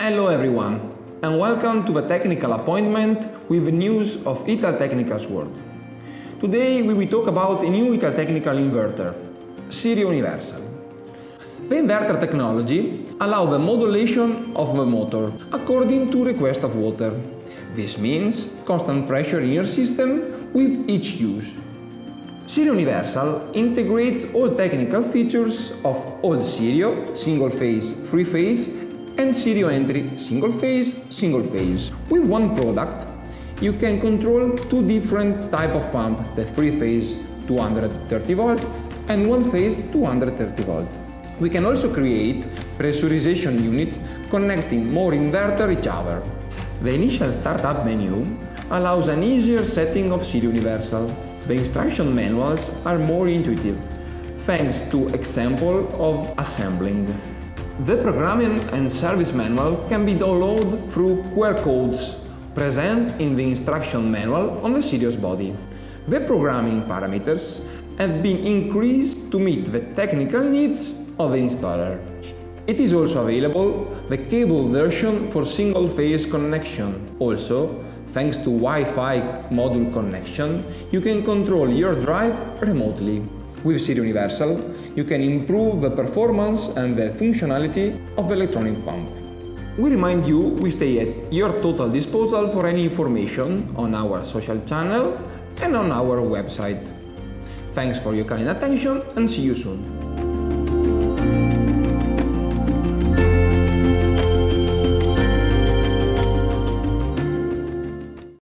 Hello everyone, and welcome to the technical appointment with the news of Italtecnica's world. Today we will talk about a new Italtecnica inverter, Sirio Universal. The inverter technology allows the modulation of the motor according to request of water. This means constant pressure in your system with each use. Sirio Universal integrates all technical features of old Sirio, single phase, three phase, and Sirio entry, single phase, single phase. With one product, you can control two different type of pump, the three phase 230 volt and one phase 230 volt. We can also create pressurization unit connecting more inverter each other. The initial startup menu allows an easier setting of Sirio Universal. The instruction manuals are more intuitive, thanks to example of assembling. The programming and service manual can be downloaded through QR codes present in the instruction manual on the Sirio body. The programming parameters have been increased to meet the technical needs of the installer. It is also available the cable version for single phase connection. Also, thanks to Wi-Fi module connection, you can control your drive remotely. With Sirio Universal, you can improve the performance and the functionality of the electronic pump. We remind you we stay at your total disposal for any information on our social channel and on our website. Thanks for your kind attention and see you soon.